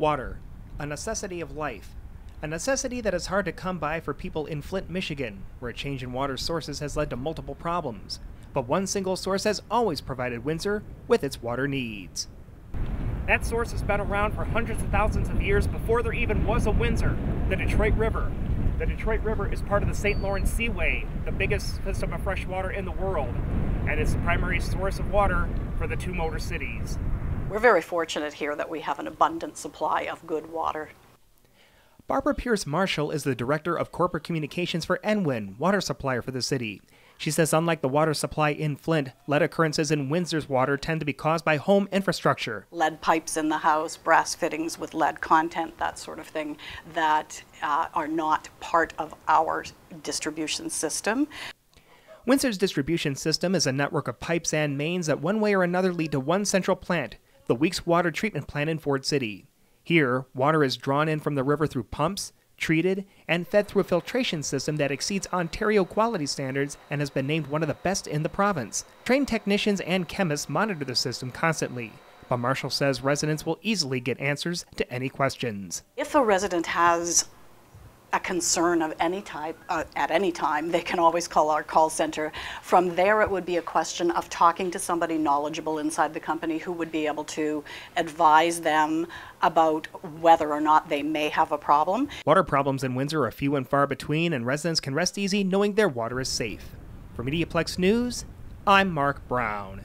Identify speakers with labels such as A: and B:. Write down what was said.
A: Water, a necessity of life, a necessity that is hard to come by for people in Flint, Michigan, where a change in water sources has led to multiple problems. But one single source has always provided Windsor with its water needs. That source has been around for hundreds of thousands of years before there even was a Windsor, the Detroit River. The Detroit River is part of the St. Lawrence Seaway, the biggest system of fresh water in the world, and it's the primary source of water for the two motor cities.
B: We're very fortunate here that we have an abundant supply of good water.
A: Barbara Pierce Marshall is the Director of Corporate Communications for EnWin, water supplier for the city. She says unlike the water supply in Flint, lead occurrences in Windsor's water tend to be caused by home infrastructure.
B: Lead pipes in the house, brass fittings with lead content, that sort of thing, that uh, are not part of our distribution system.
A: Windsor's distribution system is a network of pipes and mains that one way or another lead to one central plant, the Weeks Water Treatment Plant in Ford City. Here, water is drawn in from the river through pumps, treated, and fed through a filtration system that exceeds Ontario quality standards and has been named one of the best in the province. Trained technicians and chemists monitor the system constantly. But Marshall says residents will easily get answers to any questions.
B: If a resident has a concern of any type uh, at any time, they can always call our call center. From there, it would be a question of talking to somebody knowledgeable inside the company who would be able to advise them about whether or not they may have a problem.
A: Water problems in Windsor are few and far between, and residents can rest easy knowing their water is safe. For Mediaplex News, I'm Mark Brown.